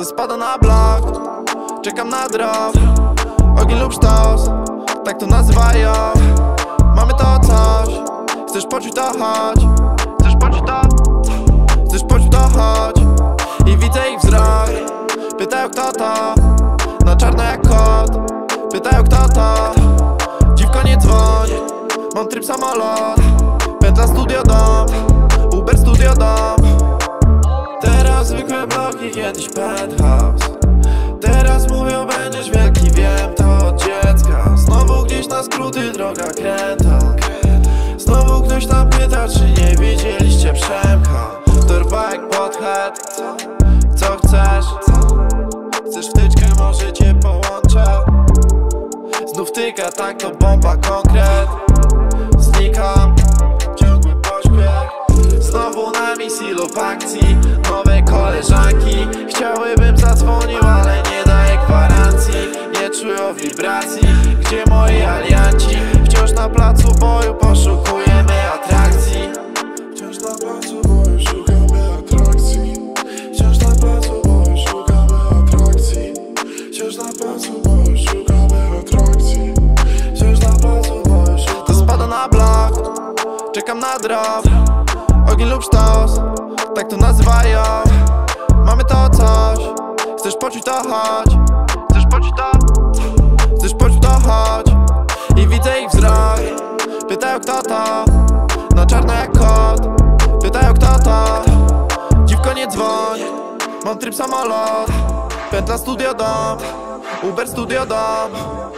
To spada na blok Czekam na drop. Ogień lub sztos Tak to nazywają. Mamy to coś. Chcesz poczuć to? Chodź. Chcesz poczuć to? Chcesz poczuć to? Chodź. I widzę ich wzrok. Pytają kto to? Na czarno jak kot. Pytają kto to? Dziwko nie dzwoń. Mam tryb samolot. Pętla studio na skróty droga kręta Znowu ktoś tam pyta, czy nie widzieliście Przemka. Torba jak podhead Co chcesz? Chcesz wtyczkę, może cię połączę? Znów tyka, tak to bomba konkret. Znikam Ciągły pośpiech. Znowu na misji lub akcji. Nowe koleżanki. Chciałbym zadzwonił, ale nie daje gwarancji. Nie czują wibracji. Gdzie Czekam na drop. Ogień lub sztos Tak to nazywają. Mamy to coś. Chcesz poczuć to chodź. Chcesz poczuć to? Chcesz poczuć to chodź. I widzę ich wzrok. Pytają kto to? Na czarno jak kot. Pytają kto to? Dziwko nie dzwoń. Mam tryb samolot. Pętla studio dom. Uber studio dom